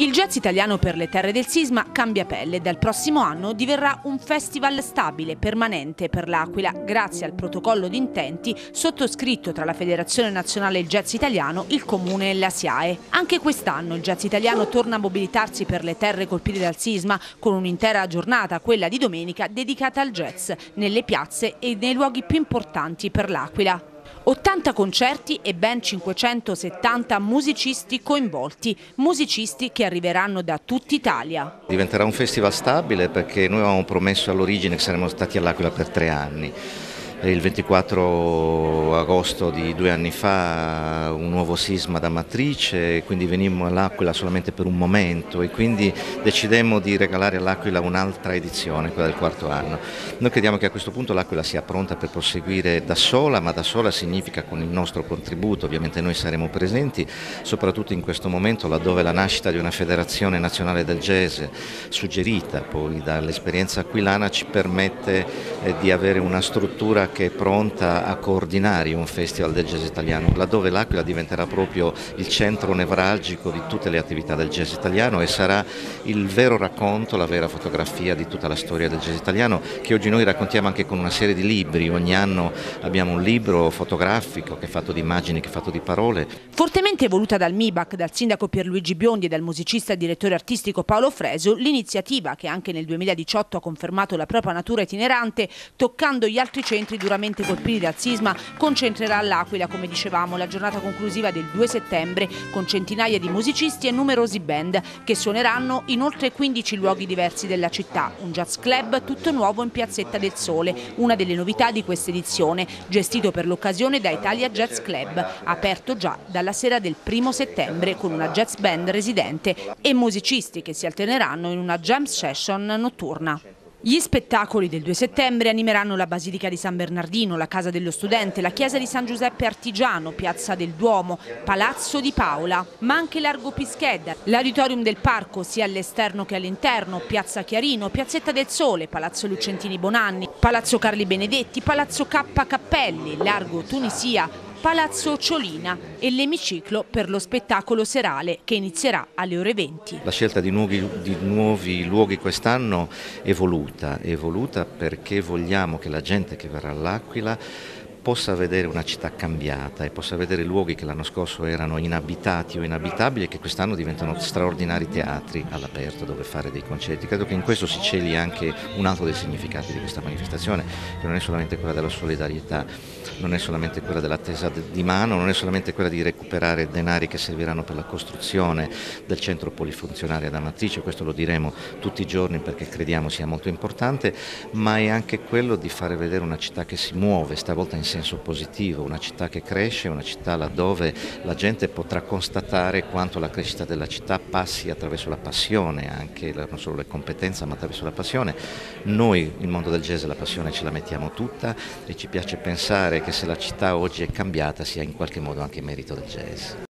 Il jazz italiano per le terre del sisma cambia pelle e dal prossimo anno diverrà un festival stabile, permanente per l'Aquila, grazie al protocollo di intenti sottoscritto tra la Federazione Nazionale Jazz Italiano, il Comune e la SIAE. Anche quest'anno il jazz italiano torna a mobilitarsi per le terre colpite dal sisma, con un'intera giornata, quella di domenica, dedicata al jazz, nelle piazze e nei luoghi più importanti per l'Aquila. 80 concerti e ben 570 musicisti coinvolti, musicisti che arriveranno da tutta Italia. Diventerà un festival stabile perché noi avevamo promesso all'origine che saremmo stati all'Aquila per tre anni il 24 agosto di due anni fa un nuovo sisma da matrice, quindi venimmo all'Aquila solamente per un momento e quindi decidemmo di regalare all'Aquila un'altra edizione, quella del quarto anno. Noi crediamo che a questo punto l'Aquila sia pronta per proseguire da sola, ma da sola significa con il nostro contributo, ovviamente noi saremo presenti, soprattutto in questo momento laddove la nascita di una federazione nazionale del jazz, suggerita poi dall'esperienza aquilana, ci permette eh, di avere una struttura che è pronta a coordinare un festival del jazz italiano, laddove l'Aquila diventerà proprio il centro nevralgico di tutte le attività del jazz italiano e sarà il vero racconto, la vera fotografia di tutta la storia del jazz italiano che oggi noi raccontiamo anche con una serie di libri, ogni anno abbiamo un libro fotografico che è fatto di immagini, che è fatto di parole. Fortemente voluta dal MIBAC, dal sindaco Pierluigi Biondi e dal musicista e direttore artistico Paolo Fresu, l'iniziativa che anche nel 2018 ha confermato la propria natura itinerante, toccando gli altri centri duramente colpiti dal sisma concentrerà all'Aquila, come dicevamo, la giornata conclusiva del 2 settembre con centinaia di musicisti e numerosi band che suoneranno in oltre 15 luoghi diversi della città. Un jazz club tutto nuovo in Piazzetta del Sole, una delle novità di questa edizione, gestito per l'occasione da Italia Jazz Club, aperto già dalla sera del 1 settembre con una jazz band residente e musicisti che si alterneranno in una jam session notturna. Gli spettacoli del 2 settembre animeranno la Basilica di San Bernardino, la Casa dello Studente, la Chiesa di San Giuseppe Artigiano, Piazza del Duomo, Palazzo di Paola, ma anche Largo Pischedda, l'Auditorium del Parco sia all'esterno che all'interno, Piazza Chiarino, Piazzetta del Sole, Palazzo Lucentini Bonanni, Palazzo Carli Benedetti, Palazzo K Cappelli, Largo Tunisia, Palazzo Ciolina e l'emiciclo per lo spettacolo serale che inizierà alle ore 20. La scelta di nuovi, di nuovi luoghi quest'anno è voluta, è voluta perché vogliamo che la gente che verrà all'Aquila possa vedere una città cambiata e possa vedere luoghi che l'anno scorso erano inabitati o inabitabili e che quest'anno diventano straordinari teatri all'aperto dove fare dei concerti. Credo che in questo si celi anche un altro dei significati di questa manifestazione, che non è solamente quella della solidarietà, non è solamente quella dell'attesa di mano, non è solamente quella di recuperare denari che serviranno per la costruzione del centro polifunzionale ad Amatrice, questo lo diremo tutti i giorni perché crediamo sia molto importante, ma è anche quello di fare vedere una città che si muove, stavolta in senso positivo, una città che cresce, una città laddove la gente potrà constatare quanto la crescita della città passi attraverso la passione, anche non solo le competenze ma attraverso la passione. Noi, il mondo del jazz, la passione ce la mettiamo tutta e ci piace pensare che se la città oggi è cambiata sia in qualche modo anche merito del jazz.